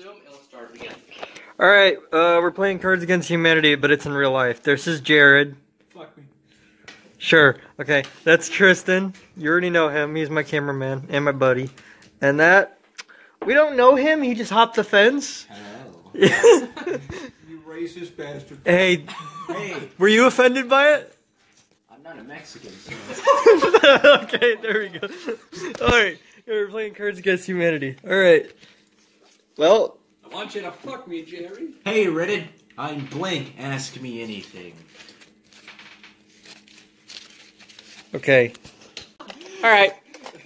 resume and let's start again. All right, uh, we're playing Cards Against Humanity, but it's in real life. This is Jared. Fuck me. Sure. Okay, that's Tristan. You already know him. He's my cameraman and my buddy. And that we don't know him. He just hopped the fence. Hello. You racist bastard. hey, Hey, were you offended by it? I'm not a Mexican. So. okay, there we go. All right, we're playing Cards Against Humanity. All right. Well, I want you to fuck me, Jerry. hey, Reddit, I'm blank. Ask me anything. okay. All right.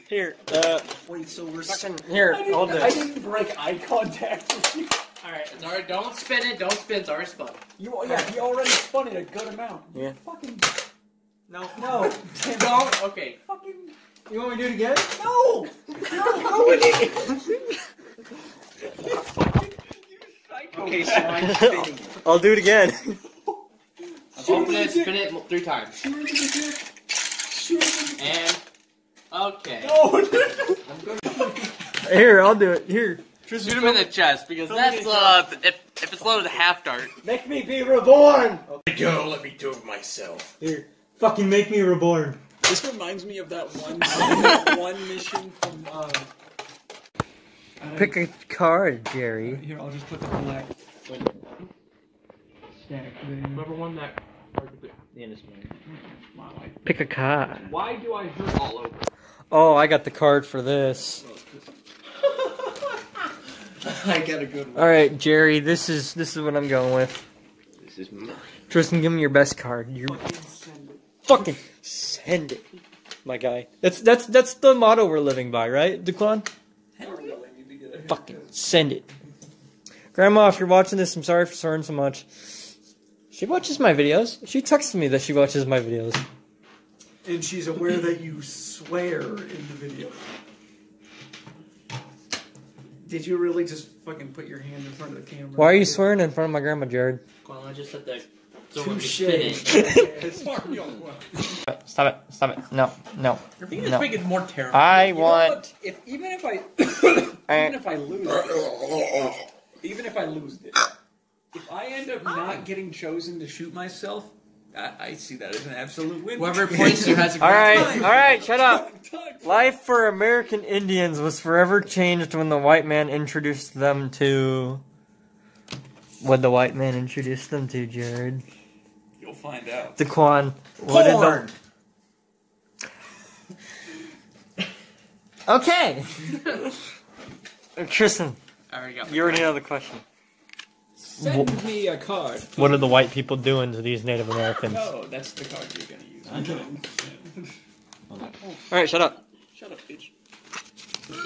Here. Uh, Wait, so we're fucking here. Hold I this. didn't break eye contact with you. Alright, it's already don't spin it, don't spin, it's already spun. You, yeah, he already spun it a good amount. Yeah. Fucking, No. no. Don't okay. Fucking, You want me to do it again? no. No, no, okay. So I'm spinning. I'll do it again. Open it, spin it three times. And okay. Here, I'll do it. Here. Shoot him in the chest because that's uh if, if it's loaded half dart. Make me be reborn. Go, let me do it myself. Here. Fucking make me reborn. This reminds me of that one one mission from. Uh, I don't- Pick a card, Jerry. Here, I'll just put the black stack there. Whoever won that My life. Pick a card. Why do I hurt all over? Oh, I got the card for this. I got a good one. All right, Jerry. This is this is what I'm going with. This is mine. Tristan, give me your best card. You fucking send it, my guy. That's that's that's the motto we're living by, right, Declan? Fucking send it. Grandma, if you're watching this, I'm sorry for swearing so much. She watches my videos. She texts me that she watches my videos. And she's aware that you swear in the video. Did you really just fucking put your hand in front of the camera? Why are you swearing in front of my grandma, Jared? Well, I just said that. Touche. Stop it! Stop it! No, no. You're being No. make it more terrible. I You want. If even if I I- even if I lose it, even if I lose it, if I end up not getting chosen to shoot myself, I, I see that as an absolute win. Whoever points you has a All great right, all right. Shut up. Life for American Indians was forever changed when the white man introduced them to. What the white man introduced them to, Jared? You'll find out. Daquan. What did Porn. the... Okay. Tristan, I already got you already know the question. Send me a card. What are the white people doing to these Native Americans? No, that's the card you're gonna use. I'm kidding. All right, shut up. Shut up, bitch.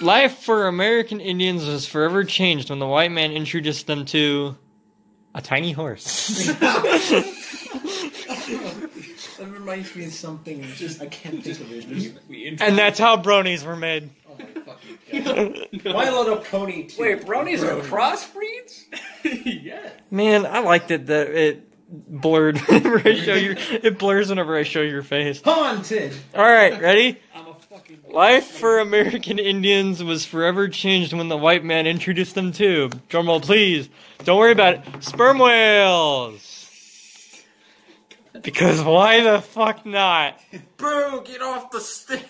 Life for American Indians was forever changed when the white man introduced them to a tiny horse. That reminds me of something. Just I can't think of it. We and that's how bronies were made. Oh my fucking god. My little pony. Too. Wait, bronies are crossbreeds? yeah. Man, I liked it that it blurred whenever I show you. It blurs whenever I show your face. haunted. All right, ready? I'm a fucking. Life for American Indians was forever changed when the white man introduced them to. Drumroll, please. Don't worry about it. Sperm whales. Because why the fuck not? Bro, get off the stick.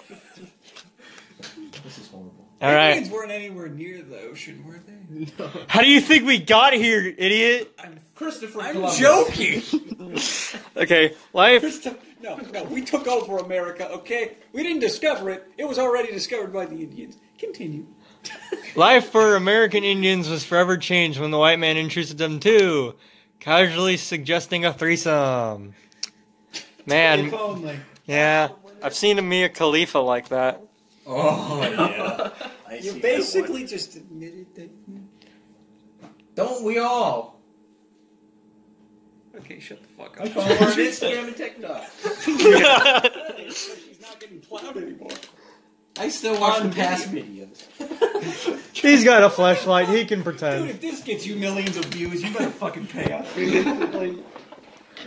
this is horrible. All right. Indians weren't anywhere near the ocean, were they? No. How do you think we got here, idiot? I'm, Christopher I'm Columbus. joking. Okay, life. Christo- no, no, we took over America. Okay, we didn't discover it. It was already discovered by the Indians. Continue. Life for American Indians was forever changed when the white man introduced them to, casually suggesting a threesome. Man, If only. yeah, I've seen a Mia Khalifa like that. Oh yeah. I You see that basically just admitted that. Don't we all? Okay, shut the fuck up. follow her on Instagram and TikTok. She's not getting plowed anymore. I still watch the past videos. He's got a flashlight. He can pretend. Dude, pretend. if this gets you millions of views, you better fucking pay up.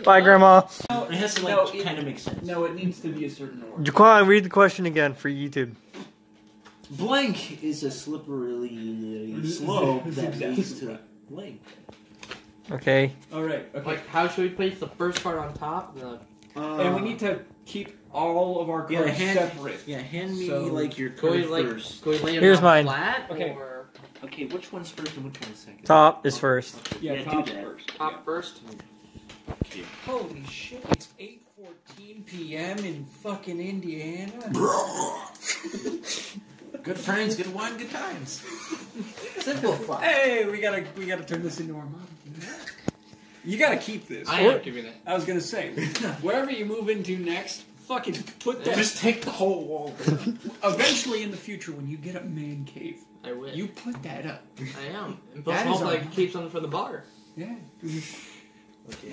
Bye, Grandma. No, It has to No, like it- kind of make sense. no, it needs to be a certain order. Jaquan, read the question again for YouTube. Blank is a slippery slope that leads to blank. Okay. All right. Okay. Like, how should we place the first card on top? The and we need to keep all of our Yeah, cards hand- separate. Yeah, hand me So- like your Go card like- first. Go lay them Here's out mine. flat Okay. or Okay, which one's first and which one's second? Top is first. Yeah, Yeah, top first. top first? Mm. Okay. Holy shit! It's 8:14 p.m. in fucking Indiana. Good friends, good wine, good times. Simplify. Hey, we gotta we gotta turn this into our motto. You gotta keep this. I am keeping it. I was gonna say, wherever you move into next, fucking put that. Just take the whole wall. eventually, in the future, when you get a man cave, I will. you put that up. I am. And plus, That is hopefully, I a- can keep something for the bar. Yeah. Okay.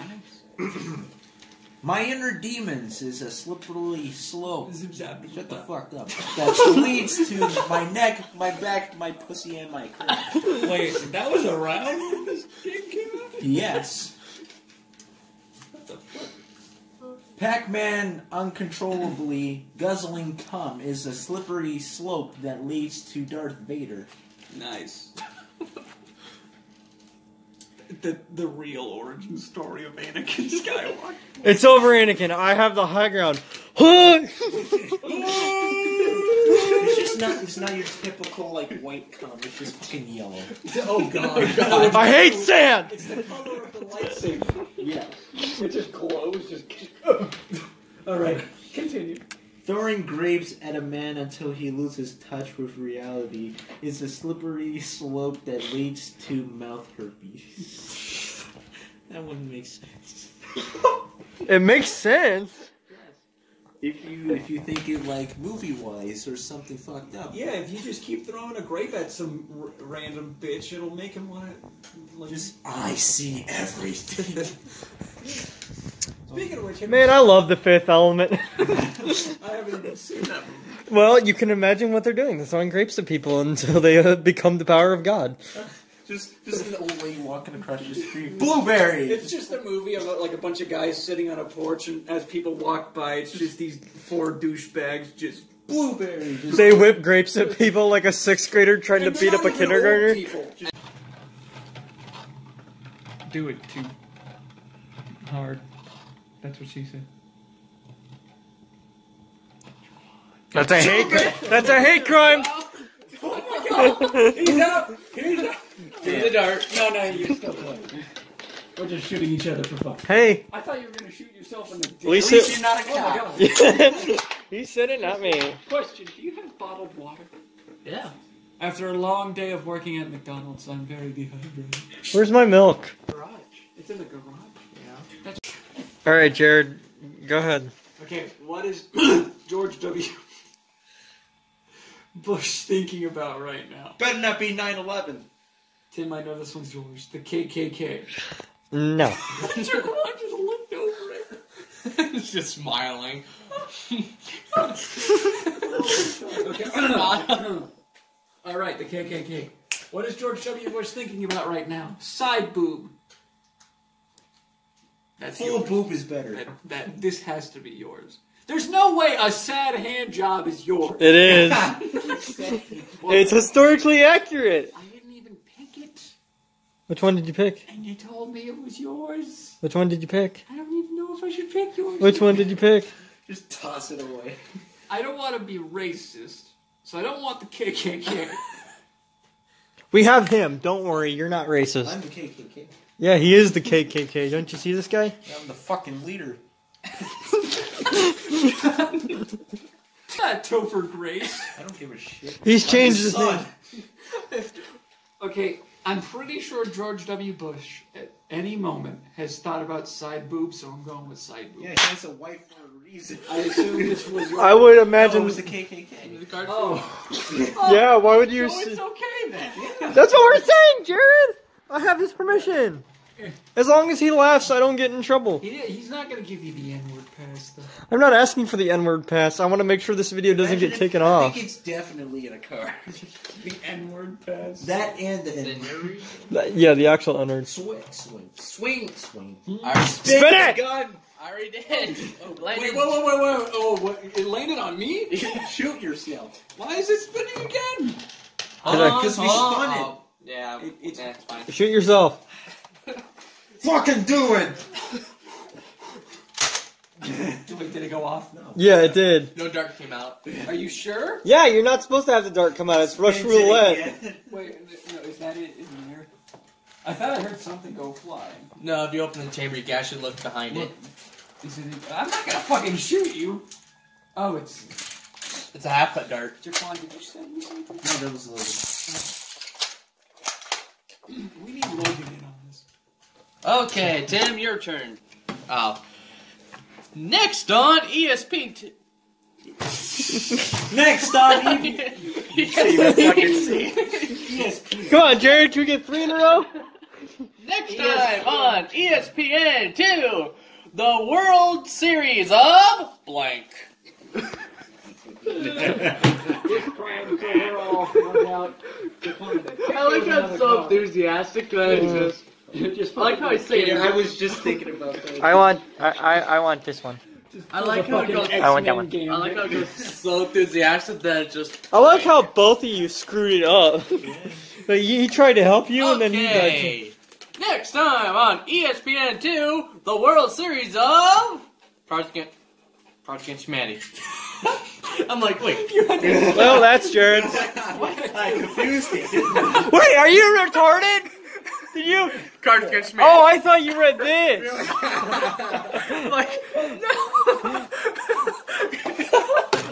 My inner demons is a slippery slope. Shut the fuck up. That leads to my neck, my back, my pussy, and my crotch. Wait, that was around when this kid came out? Yes. What the fuck? Pac-Man uncontrollably guzzling cum is a slippery slope that leads to Darth Vader. Nice. The the real origin story of Anakin Skywalker. It's over, Anakin. I have the high ground. It's just not. It's not your typical like white cum. It's just fucking yellow. Oh god. I hate sand. It's the color of the lightsaber. Yeah. It just glows. Just. All right. Continue. Throwing grapes at a man until he loses touch with reality is a slippery slope that leads to mouth herpes. that wouldn't make sense. It makes sense. If you if you think it like movie wise or something fucked up. Yeah, if you just keep throwing a grape at some r- random bitch, it'll make him want to. Like, Just I see everything. Speaking of which, Man, I love the fifth element. I haven't even seen that movie. well, you can imagine what they're doing. They're throwing grapes at people until they uh, become the power of God. just just an old lady walking across the street. Blueberry. It's just a movie about like a bunch of guys sitting on a porch, and as people walk by, it's just these four douchebags just blueberry. Just They whip grapes at people like a sixth grader trying to beat up a kindergartner. Do it too hard. That's what she said. That's a hate. cri- That's a hate crime. Oh my god! He's up! He's up! Do the dart. No, no, you're still playing. We're just shooting each other for fun. Hey, I thought you were gonna shoot yourself in the dick. At least At least it- you're not a oh cow. he said it, not me. Question: Do you have bottled water? Yeah. After a long day of working at McDonald's, I'm very dehydrated. Where's my milk? Garage. It's in the garage. Yeah. All right, Jared, go ahead. Okay, what is George W. Bush thinking about right now? better not be 9/11. Tim, I know this one's yours. The KKK. No. Mr. Kwan just looked over it. He's just smiling. okay. All right, the KKK. What is George W. Bush thinking about right now? Side boob. That's Full yours. boob is better. That, that this has to be yours. There's no way a sad hand job is yours. It is. it's historically accurate. I didn't even pick it, Which one did you pick? and you told me it was yours. Which one did you pick? I don't even know if I should pick yours. Which one did you pick? Just toss it away. I don't want to be racist, so I don't want the KKK. We have him. Don't worry, you're not racist. I'm the KKK. Yeah, he is the KKK. Don't you see this guy? I'm the fucking leader. Ah, Topher Grace. I don't give a shit. He's changed his his name. Okay, I'm pretty sure George W. Bush at any moment has thought about side boob, so I'm going with side boob. Yeah, he has a wife for a reason. I assume this was your. I would No, imagine. it was the KKK. The Oh, yeah, why would you? so it's okay then. That's what we're saying, Jared. I have his permission. As long as he laughs, I don't get in trouble. He, he's not gonna give you the N-word pass though. I'm not asking for the N-word pass. I want to make sure this video doesn't Imagine get if- taken I off. I think it's definitely in a car. The N-word pass. that and the N-word. Yeah, the actual N-word. Swing, swing, swing, swing. Hmm. Alright. Spin it! gun. I already did. Oh, Wait, landed. wait, wait, wait, wait. Oh, what? It landed on me? Shoot yourself. Why is it spinning again? Hold on, uh-huh. 'Cause we spun on. it. Oh, Yeah, It- it's- yeah, it's fine. Shoot yourself. Fucking do it! Wait, did it go off? No. Yeah, it did. No dart came out. Are you sure? Yeah, you're not supposed to have the dart come out. It's rush Spins it roulette. Wait, no, is that it in here? I thought I heard something go flying. No, if you open the chamber, you can actually look behind it. Is it? I'm not gonna fucking shoot you. Oh, it's. It's a half foot dart. Jaquan, did you send me something? No, that was Logan. We need Logan in on this. Okay, Tim, your turn. Oh. Next on E ESP. T- Next on you can't even fucking see. ESP. Come on, Jared. Can we get three in a row? Next time on ESPN 2, the World Series of blank. I like how it's so enthusiastic that it's just. I like how I say it. I was just thinking about that. I want. I, I, I want this one. I like how it goes. I want that one. I like how it goes so enthusiastic that it just. I like how both of you screwed it up. like he tried to help you, and then you guys. Okay. Next time on ESPN 2, the World Series of Project Against, Project Against Humanity. I'm like, wait. Well, that's Jared. I confused you. Wait, are you retarded? Did you? Cards Against Humanity. Oh, I thought you read this. like, no.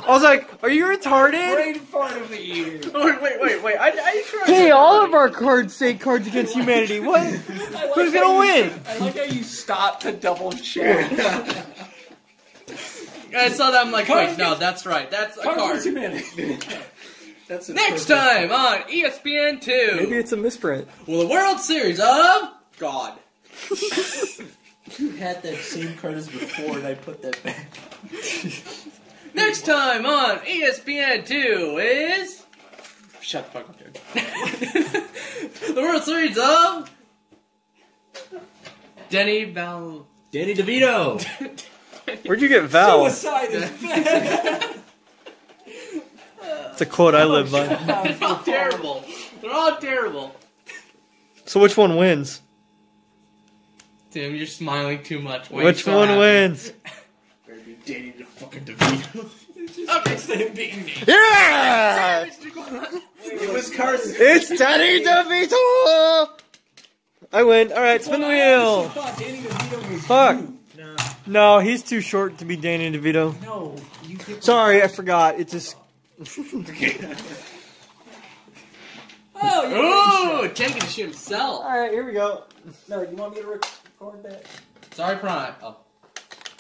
I was like, are you retarded? Brain fart of the year. no. Wait, wait, wait, wait. I, I sure. Hey, all of our cards say Cards Against Humanity. What? Who's gonna win? I like how you stopped to double check. I saw that. I'm like, wait, no, that's right. That's a Cards card. Humanity. That's Next time on ESPN 2, Maybe it's a misprint. well, the World Series of God. You had that same card as before, and I put that back. Next time on ESPN 2 is. Shut the fuck up, dude. the World Series of. Denny Val. Danny DeVito. Where'd you get Val? Suicide is bad. It's a quote I live by. They're all terrible. They're all terrible. So which one wins? Tim, you're smiling too much. Why are you Which so one happy? wins? Danny the fucking DeVito. Okay. Instead of beating me. Yeah! It was Carson. It's Danny DeVito! I win. Alright, spin the wheel. I thought Danny DeVito was Fuck. No. No, he's too short to be Danny DeVito. No, you Sorry, I forgot. It just. Oh, Ooh, Tim can shoot himself. Alright, here we go. No, you want me to record that? Sorry, Prime. Oh.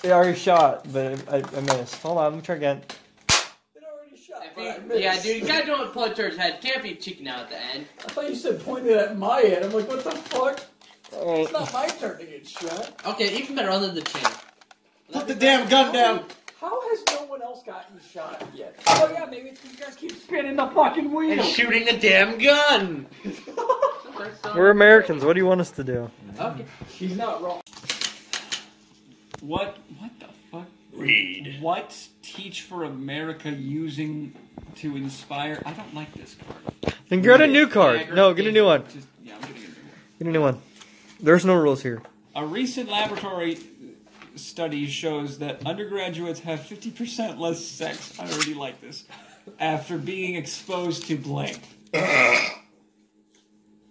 It already shot, but I, I missed. Hold on, let me try again. It already shot. If but you- I yeah, dude, you gotta do it plug towards his head. Can't be cheeking out at the end. I thought you said pointed at my head. I'm like, what the fuck? Alright. It's not my turn to get shot. Okay, even better other than the chin. Put the damn gun down. How has no one else gotten shot yet? Oh yeah, maybe it's 'cause you guys keep spinning the fucking wheel. And shooting the damn gun. We're Americans. What do you want us to do? Okay. He's not wrong. What? What the fuck? Read. What Teach for America using to inspire? I don't like this card. Then get a new card. No, get a new one. Just yeah, I'm getting a new one. Get a new one. There's no rules here. A recent laboratory study shows that undergraduates have 50% less sex. I already like this. After being exposed to blank.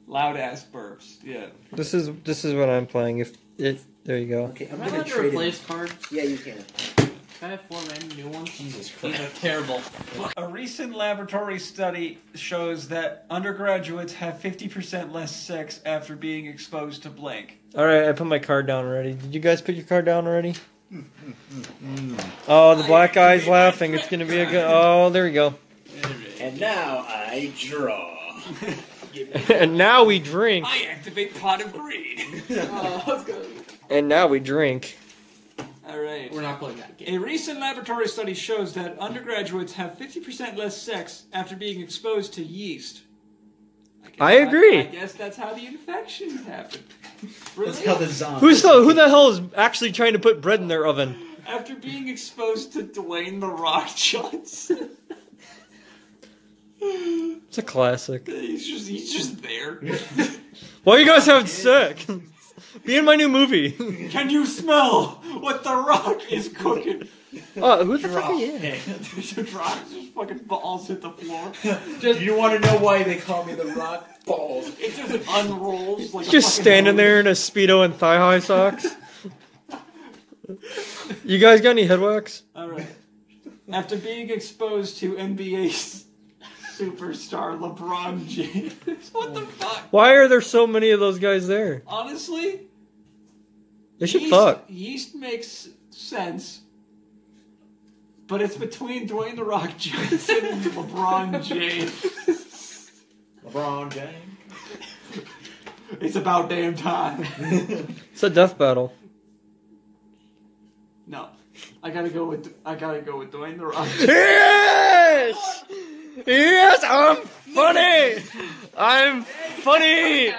Loud ass burps. Yeah. This is this is what I'm playing. If it, there you go. Okay, I'm Am I gonna allowed to trade replace cards? Yeah, you can. Can I have four random new ones? Jesus These are terrible. A recent laboratory study shows that undergraduates have 50% less sex after being exposed to blank. All right, I put my card down already. Did you guys put your card down already? Oh, the black guy's laughing. It's gonna be a good. Oh, there we go. And now I draw. and now we drink. I activate Pot of Greed. Oh, and now we drink. All right. We're not playing that game. A recent laboratory study shows that undergraduates have 50% less sex after being exposed to yeast. guess I agree. I, guess that's how the infections happen. That's how the zombie. Who's the who the hell is actually trying to put bread in their oven? After being exposed to Dwayne the Rock Johnson, It's a classic. he's just he's just there. Why are you guys having sex? Be in my new movie. Can you smell what the Rock is cooking? Uh, who the fuck are you? the Rock just fucking balls hit the floor. Do you want to know why they call me the Rock? Balls. It just unrolls like a Just fucking standing hose. there in a speedo and thigh high socks. You guys got any head wax? All right. After being exposed to NBA s- superstar LeBron James, what the fuck? Why are there so many of those guys there? Honestly, They should yeast, fuck. Yeast makes sense, but it's between Dwayne the Rock Johnson and LeBron James. LeBron James. It's about damn time. It's a death battle. No, I gotta go with I gotta go with Dwayne the Rock. Yes! Yes, I'm funny! I'm funny!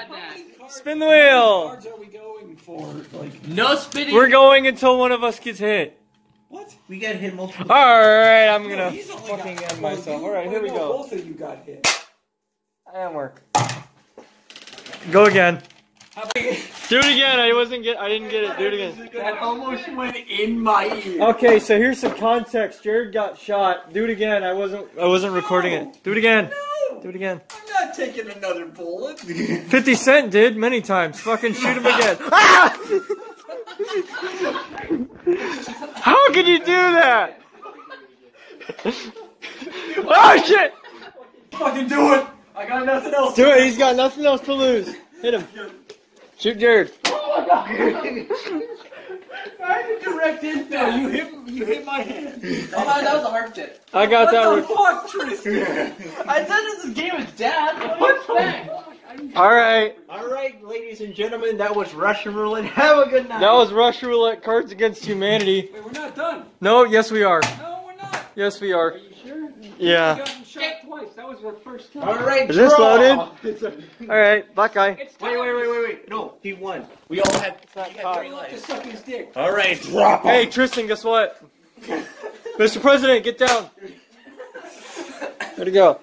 Spin the wheel! cards are we going for? Like No spitting. We're going until one of us gets hit. what? We got hit multiple. Alright, I'm gonna He's only fucking end myself. Alright, here we No, go. Both of you got hit. I don't work. Go again. Do it again. I wasn't get. I didn't get it. Do it again. That almost went in my ear. Okay, so here's some context. Jared got shot. Do it again. I wasn't. I wasn't recording it. Do it again. No, Do it again. I'm not taking another bullet. Fifty Cent did many times. Fucking shoot him again. Ah! How could you do that? Oh shit! Fucking do it. I got nothing else. Do it. He's got nothing else to lose. Hit him. Shoot Jared. Oh my god. I direct impact. No, you hit you hit my hand. Oh, my, that was a hard tip. I got that. What the Re- fuck, Tristan? I said this is game of dad. What's back? All right. All right, ladies and gentlemen, that was Russian roulette. Have a good night. That was Russian Roulette Cards Against Humanity. Wait, we're not done. No, yes we are. No, we're not. Yes we are. Are you sure? Yeah. We got shot twice. That was our first time. All right, Is this draw. loaded? all right, black guy. It's Wait, wait, wait, wait, wait. No, he won. We all had. not he had hot. three To suck his dick. All right, drop. Hey Tristan, guess what? Mr. President, get down. Where'd he go?